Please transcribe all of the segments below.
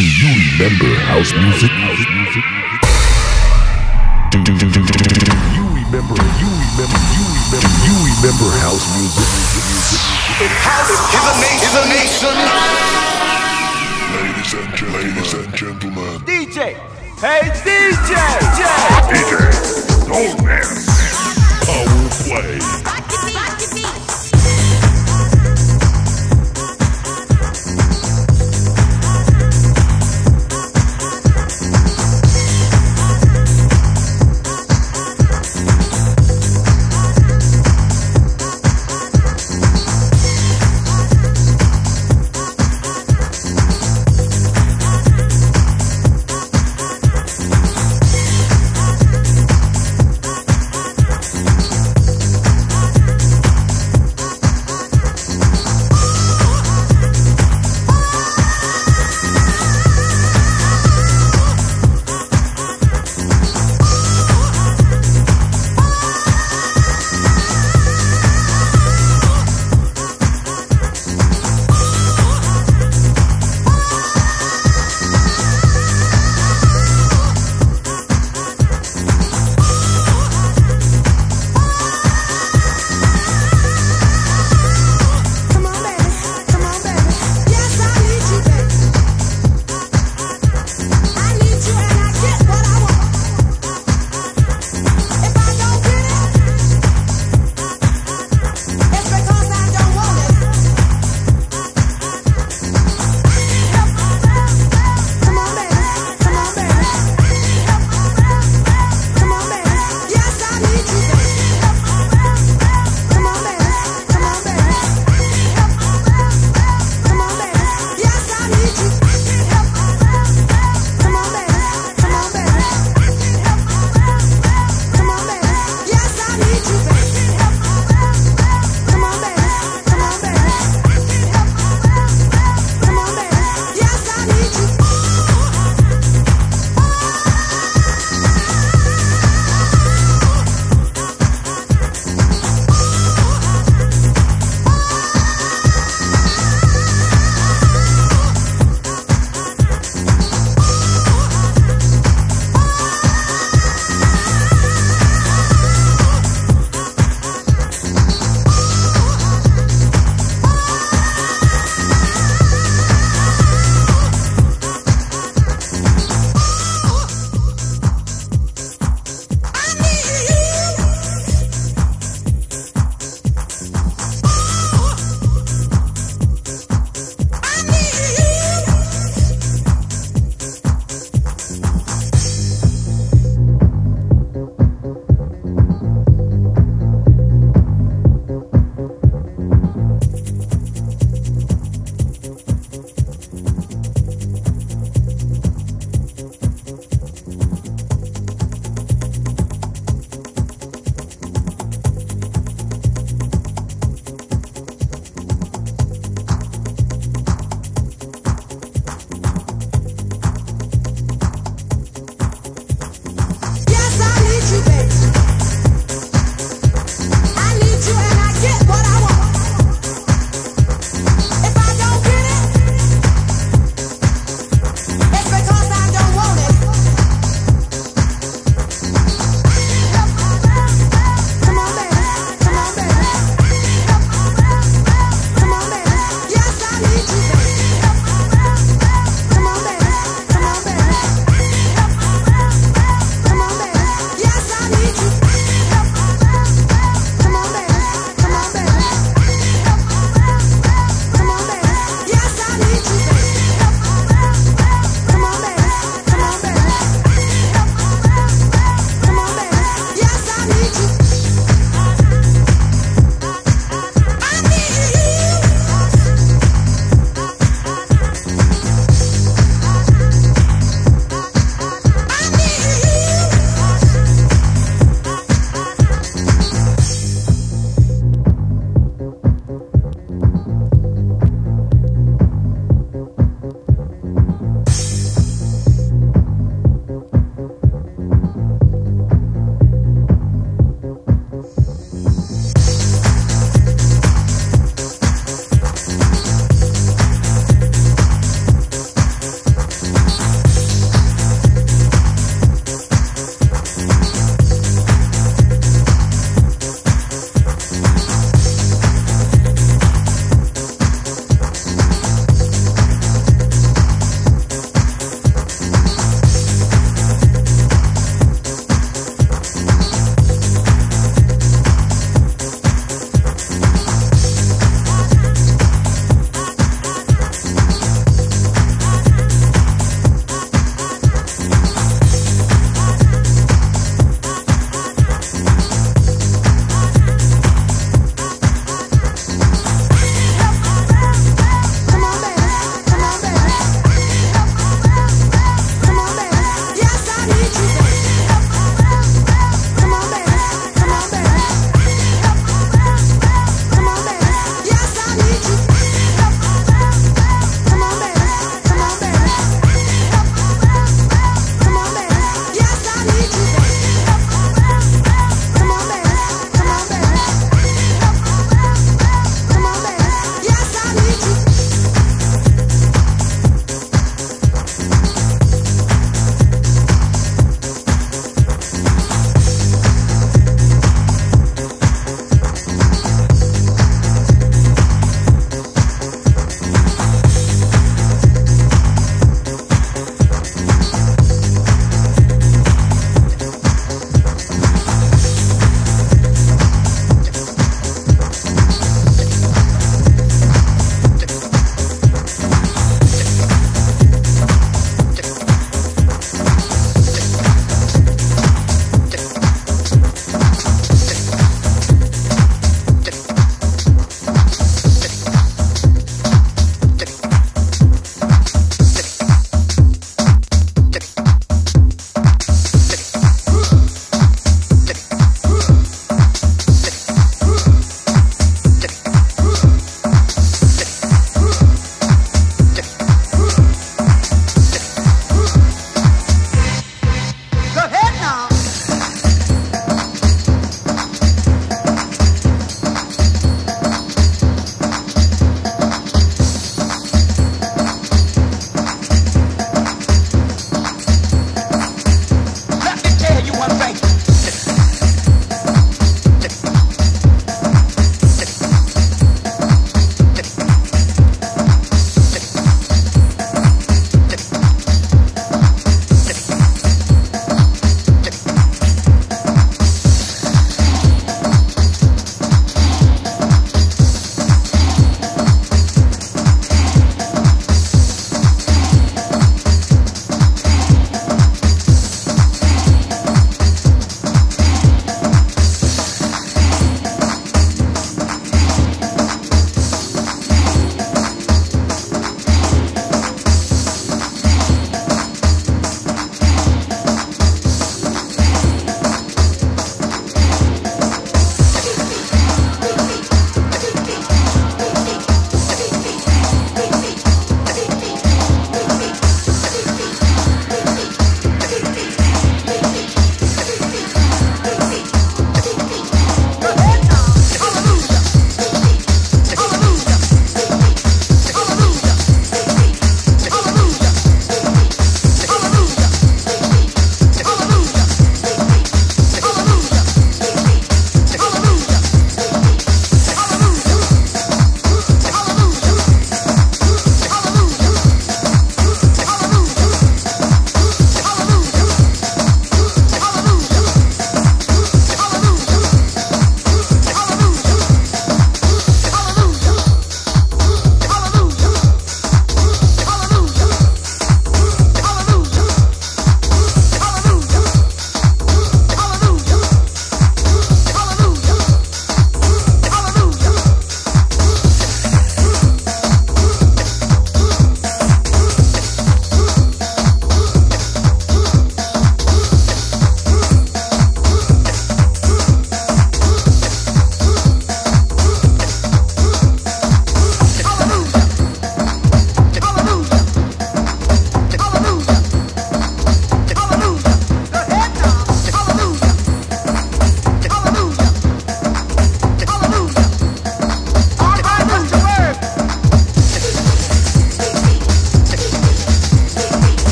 Do you remember house music? House music? Do, do, do, do, do, do you remember? You remember? You remember? Do you remember house music? House is a nation. Is a nation. Ladies and gentlemen, ladies and gentlemen, DJ. Hey DJ. DJ Gold Man, Power Play.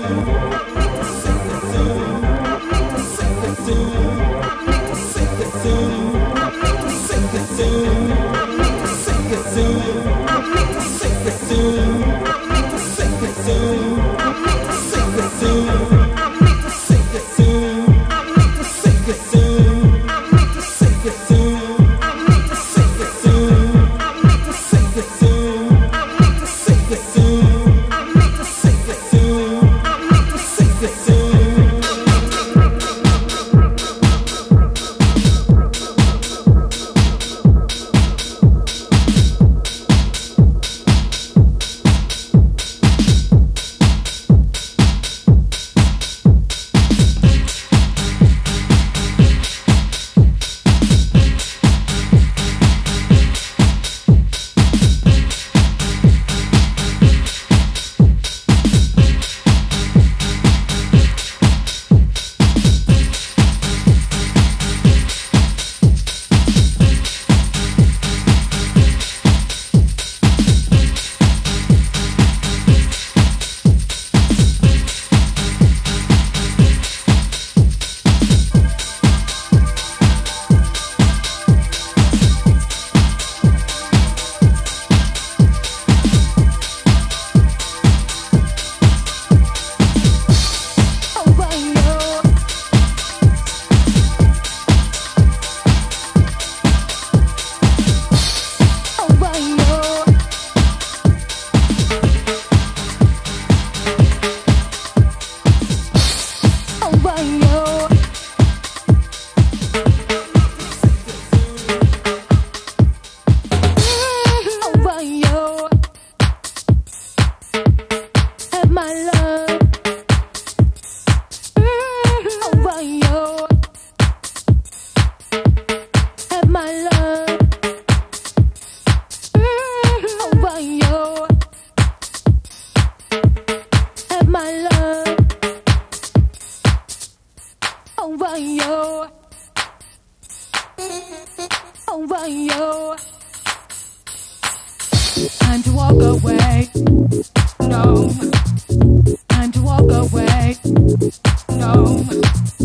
I home.